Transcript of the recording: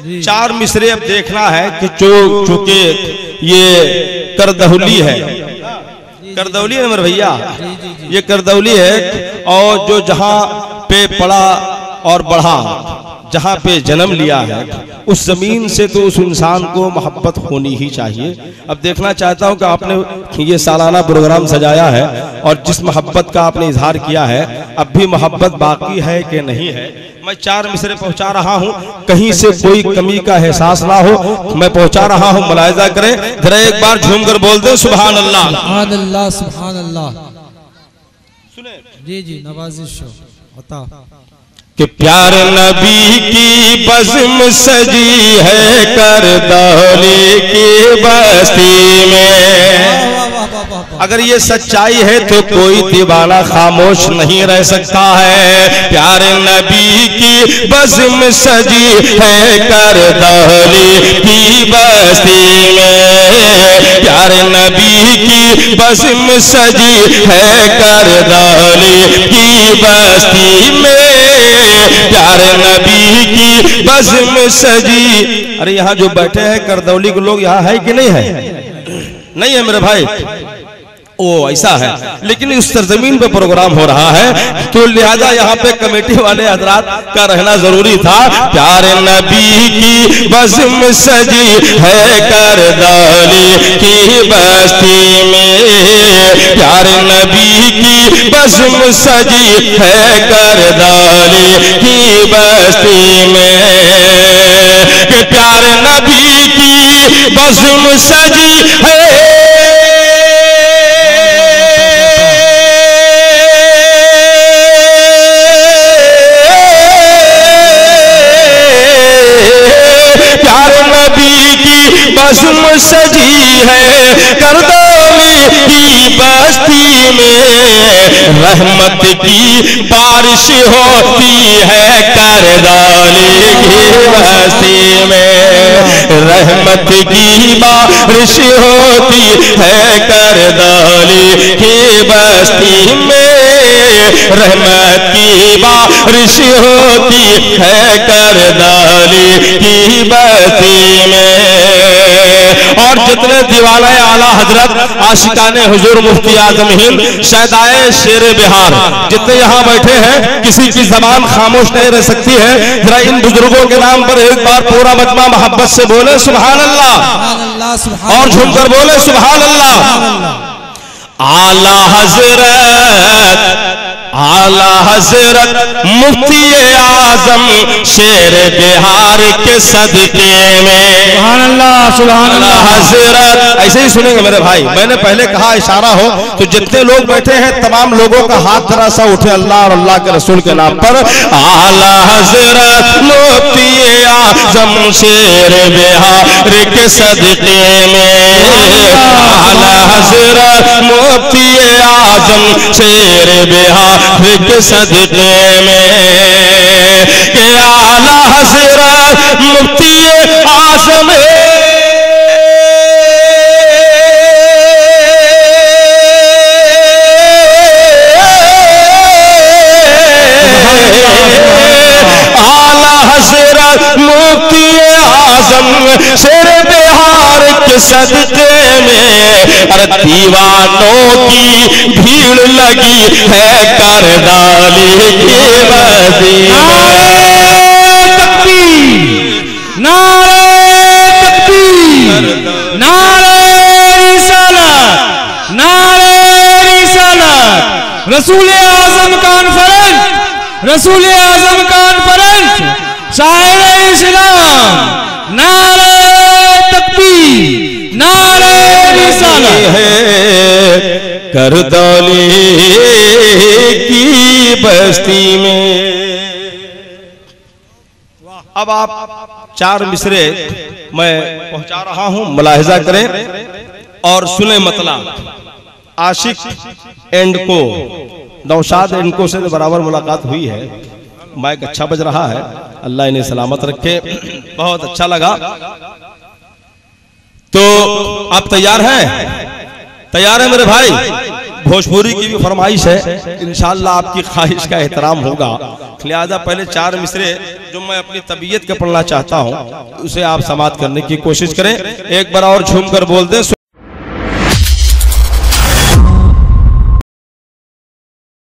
चार मिसरे अब देखना है कि जो चूँकि ये करदहुली है। करदौली है मेरे भैया। ये करदौली है और जो जहाँ पे पड़ा और बढ़ा जहाँ पे जन्म लिया है उस ज़मीन से तो उस इंसान को मोहब्बत होनी ही चाहिए। अब देखना चाहता हूँ कि आपने ये सालाना प्रोग्राम सजाया है और जिस मोहब्बत का आपने इजहार किया है अब भी मोहब्बत बाकी है कि नहीं है? मैं चार मिसरे पहुँचा रहा हूँ। कहीं से कोई कमी का एहसास ना हो मैं पहुँचा रहा हूँ। मुलायजा करें। जरा एक बार झूम कर बोल दे सुबह अल्लाह सुबह अल्लाह सुने। जी जी नवाजिश होता कि प्यार नबी की बज़म सजी है कर दौली की बस्ती में। अगर ये सच्चाई है तो कोई दीवाना खामोश नहीं रह सकता है। प्यार नबी की बज़म सजी है कर दौली की बस्ती में। प्यार नबी की बज़म सजी है कर दौली की बस्ती में। प्यार नबी की बज़म सजी। अरे यहाँ जो बैठे हैं, करदौली के लोग यहाँ है कि नहीं है? नहीं है मेरे भाई। ओ, ऐसा है। लेकिन उस सरजमीन पे प्रोग्राम हो रहा है तो लिहाजा यहाँ पे कमेटी वाले हजरात का रहना ज़रूरी था। प्यार नबी की बज़म सजी है कर दौली की बस्ती में। प्यार नबी की बज़म सजी है कर दौली की बस्ती में। प्यार नबी की बज़म सजी है की सजी है, करदौली की बस्ती में। रहमत की बारिश होती है करदौली की बस्ती में। रहमत की बारिश होती है करदौली की बस्ती में। रहमत की बारिश होती है करदौली की बस्ती में। और जितने दीवाना आला हज़रत आशिकान हजूर मुफ्ती आज़म हिंद शहदाए शेर बिहार। जितने यहाँ बैठे हैं किसी की जबान खामोश नहीं रह सकती है। जरा इन बुज़ुर्गों के नाम पर एक बार पूरा मजमा मोहब्बत से बोले सुबहान अल्लाह और झुमकर बोले सुबहान अल्लाह आला हज़रत आला हज़रत मुफ्ती आज़म शेर बिहार के सदके में। अल्लाह सुभान आला अल्लाह हज़रत ऐसे ही सुनेंगे मेरे भाई मैंने पहले कहा इशारा हो तो जितने लोग बैठे हैं तमाम लोगों का हाथ जरा सा उठे अल्लाह और अल्लाह के रसूल के नाम पर। आला हज़रत मुफ्ती आज़म शेर बिहार के सदके में। आला हज़रत मुफ्ती आज़म शेर बिहार के सदके में। के आला हज़रत मुफ्ती आज़म आला हज़रत मुफ्ती आज़म शेर बिहार के सदके में। अरे दीवानों की भीड़ लगी है करदाली की बस्ती में नारे तकबीर नारे रिसालत नारे रिसालत। रसूल आज़म कॉन्फ्रेंस रसूल आज़म कॉन्फ्रेंस शायर इस्लाम नारे तकबीर नारे रिसालत। है करदौली की बस्ती में। अब आप चार मिसरे मैं पहुँचा रहा हूँ मुलाहिजा करें। और सुने मतला आशिक एंड को नौशाद एंड को से तो बराबर मुलाकात हुई है। माइक अच्छा बज रहा है अल्लाह इन्हें सलामत रखे। बहुत अच्छा लगा। तो आप तैयार हैं? तैयार है मेरे भाई? भोजपुरी की भी फरमाइश है इनशाला आपकी ख्वाहिश का एहतराम होगा। लिहाजा पहले चार मिसरे जो मैं अपनी तबीयत का पढ़ना चाहता हूँ, उसे आप समाप्त करने की कोशिश करें। एक बार और झूम कर बोल दें